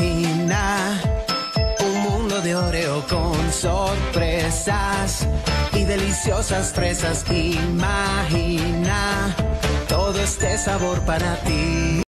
imagina un mundo de oreo con sorpresas y deliciosas fresas. Imagina todo este sabor para ti.